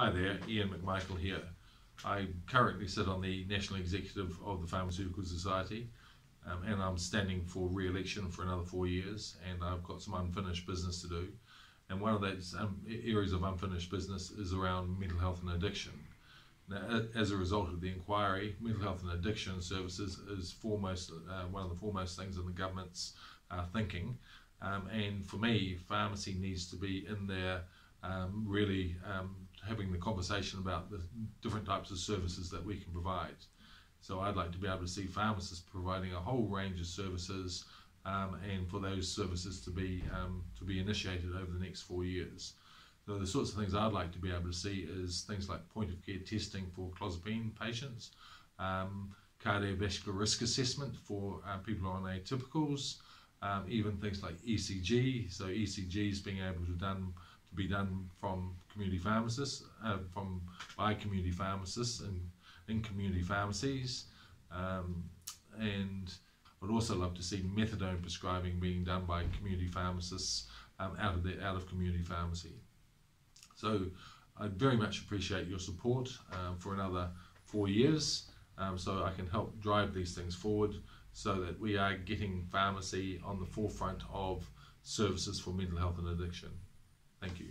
Hi there, Ian McMichael here. I currently sit on the National Executive of the Pharmaceutical Society um, and I'm standing for re-election for another four years and I've got some unfinished business to do and one of those um, areas of unfinished business is around mental health and addiction. Now, as a result of the inquiry, mental health and addiction services is foremost uh, one of the foremost things in the government's uh, thinking um, and for me, pharmacy needs to be in there um, really um, having the conversation about the different types of services that we can provide. So I'd like to be able to see pharmacists providing a whole range of services um, and for those services to be um, to be initiated over the next four years. So the sorts of things I'd like to be able to see is things like point of care testing for clozapine patients, um, cardiovascular risk assessment for uh, people on atypicals, um, even things like ECG. So ECGs being able to done to be done from community pharmacists, uh, from by community pharmacists and in community pharmacies, um, and I'd also love to see methadone prescribing being done by community pharmacists um, out of the out of community pharmacy. So I very much appreciate your support um, for another four years, um, so I can help drive these things forward so that we are getting pharmacy on the forefront of services for mental health and addiction. Thank you.